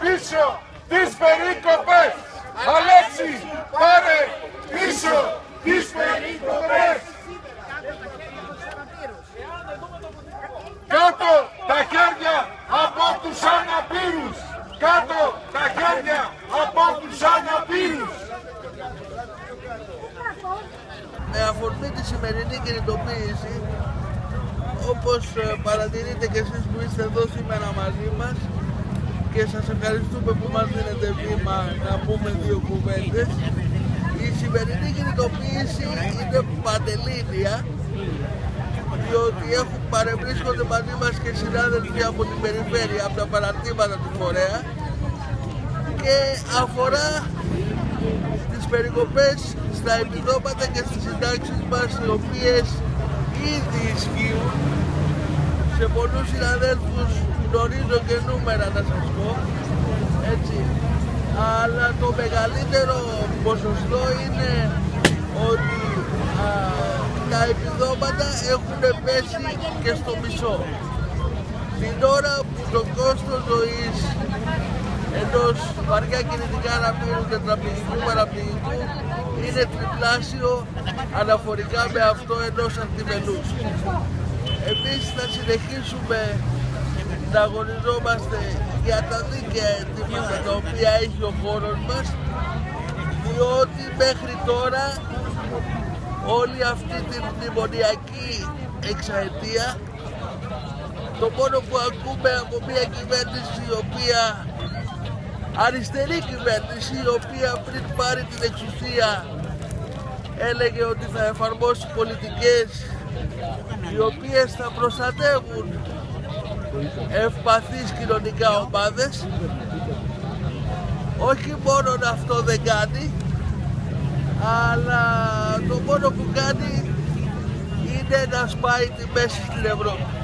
πίσω τις περίκοπες. Αλέξη, πάρε πίσω τις περίκοπες. Κάτω τα χέρια από τους αναπήρους. Κάτω τα χέρια από τους αναπήρους. Με αφορμή τη σημερινή κινητοποίηση, όπως ε, παρατηρείτε και εσείς που είστε εδώ σήμερα μαζί μας και σας ευχαριστούμε που μας δίνετε βήμα να πούμε δύο κουβέντες. Η σημερινή κινητοποίηση είναι παντελήνια διότι έχουν παρευρίσκονται μαζί μας και συνάδελφοι από την περιφέρεια, από τα παρατήματα του φορέα και αφορά τις περικοπές στα επιδόματα και στις συντάξεις μας οι οποίες ήδη ισχύουν σε πολλούς συναδέλφους γνωρίζω και νούμερα να σας πω έτσι. Αλλά το μεγαλύτερο ποσοστό είναι ότι α, τα επιδόματα έχουν πέσει και στο μισό. Την ώρα που το κόστος ζωής ενός βαριά κινητικά αναπήρου τετραπληγικού παραπληγικού είναι τριπλάσιο αναφορικά με αυτό ενός αντιμελούς. Εμείς θα συνεχίσουμε να αγωνιζόμαστε για τα δίκαια αιτήματα τα οποία έχει ο χώρος μας διότι μέχρι τώρα όλη αυτή την μνημονιακή εξαετία το μόνο που ακούμε από μια κυβέρνηση η οποία αριστερή κυβέρνηση η οποία πριν πάρει την εξουσία έλεγε ότι θα εφαρμόσει πολιτικές οι οποίες θα προστατεύουν ευπαθείς κοινωνικά ομάδες όχι μόνο αυτό δεν κάνει αλλά το μόνο που κάνει είναι να σπάει τη μέση στην Ευρώπη.